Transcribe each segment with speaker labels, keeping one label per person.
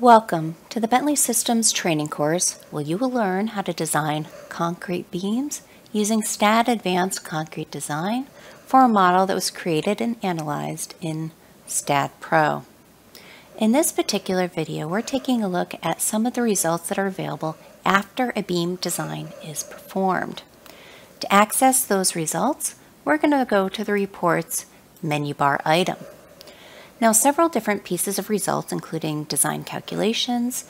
Speaker 1: Welcome to the Bentley Systems training course where you will learn how to design concrete beams using STAAD Advanced Concrete Design for a model that was created and analyzed in STAAD Pro. In this particular video, we're taking a look at some of the results that are available after a beam design is performed. To access those results, we're going to go to the reports menu bar item. Now, several different pieces of results, including design calculations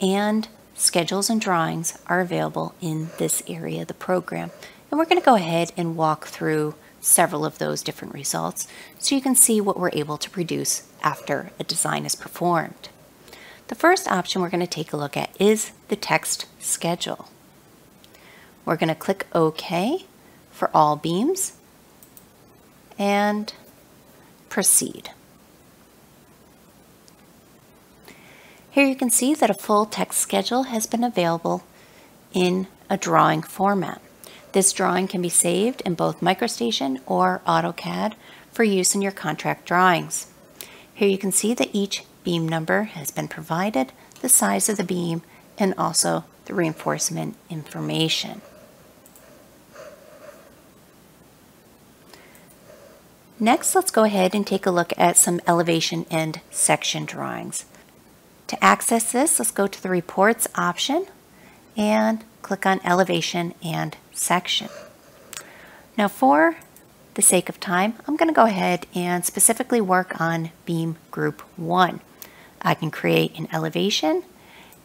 Speaker 1: and schedules and drawings, are available in this area of the program. And we're going to go ahead and walk through several of those different results so you can see what we're able to produce after a design is performed. The first option we're going to take a look at is the text schedule. We're going to click OK for all beams and proceed. Here you can see that a full text schedule has been available in a drawing format. This drawing can be saved in both MicroStation or AutoCAD for use in your contract drawings. Here you can see that each beam number has been provided, the size of the beam, and also the reinforcement information. Next, let's go ahead and take a look at some elevation and section drawings. To access this, let's go to the Reports option and click on Elevation and Section. Now for the sake of time, I'm going to go ahead and specifically work on beam group 1. I can create an elevation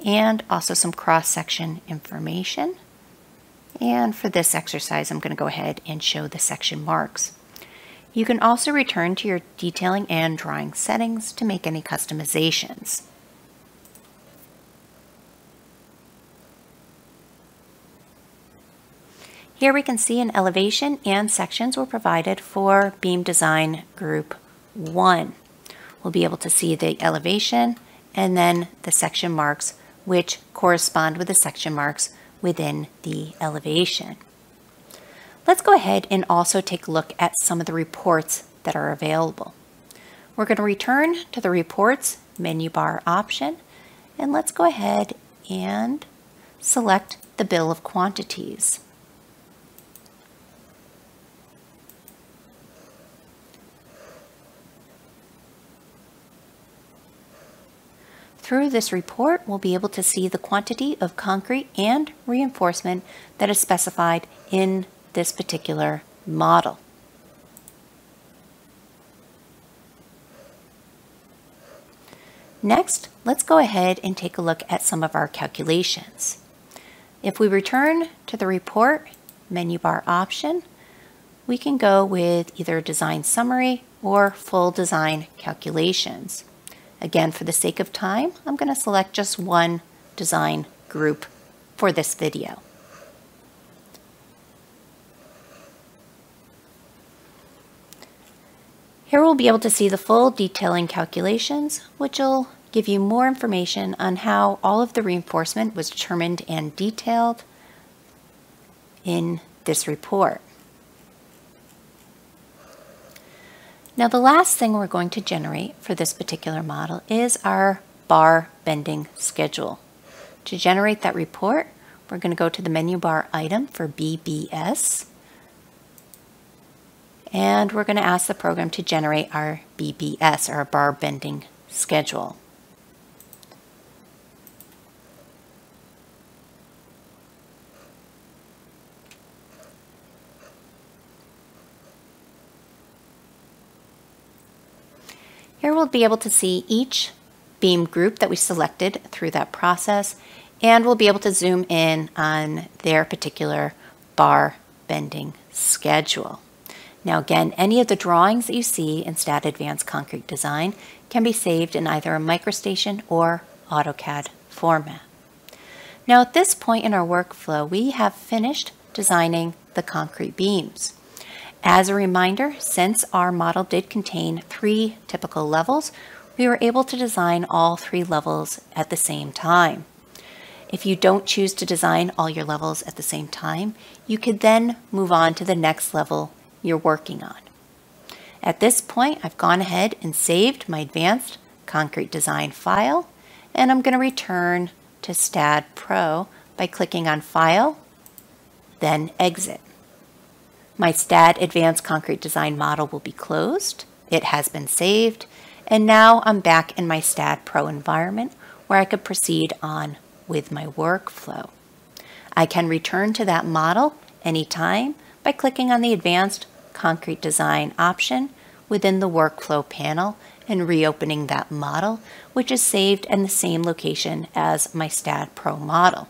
Speaker 1: and also some cross-section information. And for this exercise, I'm going to go ahead and show the section marks. You can also return to your detailing and drawing settings to make any customizations. Here we can see an elevation and sections were provided for beam design group 1. We'll be able to see the elevation and then the section marks which correspond with the section marks within the elevation. Let's go ahead and also take a look at some of the reports that are available. We're going to return to the reports menu bar option and let's go ahead and select the bill of quantities. Through this report, we'll be able to see the quantity of concrete and reinforcement that is specified in this particular model. Next, let's go ahead and take a look at some of our calculations. If we return to the report menu bar option, we can go with either design summary or full design calculations. Again, for the sake of time, I'm going to select just one design group for this video. Here we'll be able to see the full detailing calculations, which will give you more information on how all of the reinforcement was determined and detailed in this report. Now the last thing we're going to generate for this particular model is our bar bending schedule. To generate that report, we're going to go to the menu bar item for BBS. And we're going to ask the program to generate our BBS, our bar bending schedule. Here we'll be able to see each beam group that we selected through that process and we'll be able to zoom in on their particular bar bending schedule. Now again, any of the drawings that you see in STAAD Advanced Concrete Design can be saved in either a MicroStation or AutoCAD format. Now at this point in our workflow, we have finished designing the concrete beams. As a reminder, since our model did contain three typical levels, we were able to design all three levels at the same time. If you don't choose to design all your levels at the same time, you could then move on to the next level you're working on. At this point, I've gone ahead and saved my advanced concrete design file, and I'm going to return to STAAD Pro by clicking on File, then Exit. My STAAD Advanced Concrete Design model will be closed. It has been saved, and now I'm back in my STAAD Pro environment where I could proceed on with my workflow. I can return to that model anytime by clicking on the Advanced Concrete Design option within the Workflow panel and reopening that model, which is saved in the same location as my STAAD Pro model.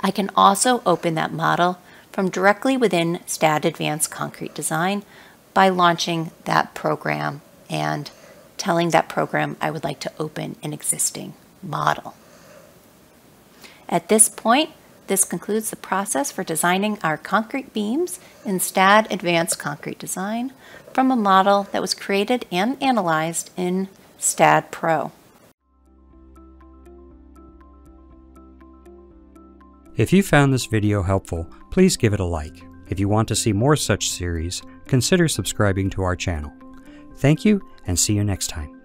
Speaker 1: I can also open that model from directly within STAAD Advanced Concrete Design by launching that program and telling that program I would like to open an existing model. At this point, this concludes the process for designing our concrete beams in STAAD Advanced Concrete Design from a model that was created and analyzed in STAAD Pro.
Speaker 2: If you found this video helpful, please give it a like. If you want to see more such series, consider subscribing to our channel. Thank you and see you next time.